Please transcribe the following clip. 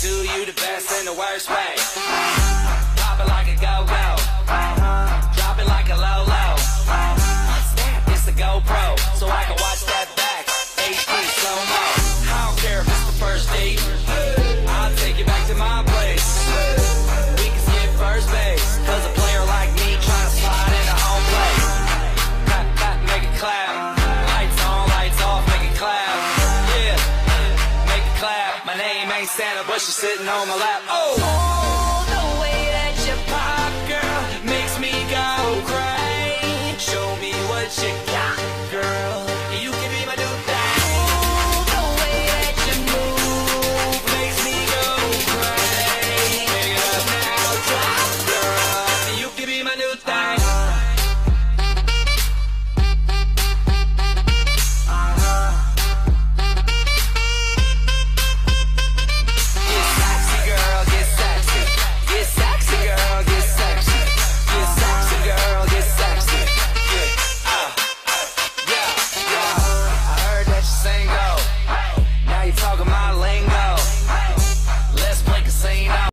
Do you the best in the worst way. Pop it like a go-go. Drop it like a low-low. It's a GoPro, so I can watch that. ain't Santa, but she's sitting on my lap. Oh, oh the way that you pop, girl, makes me go crazy. Show me what you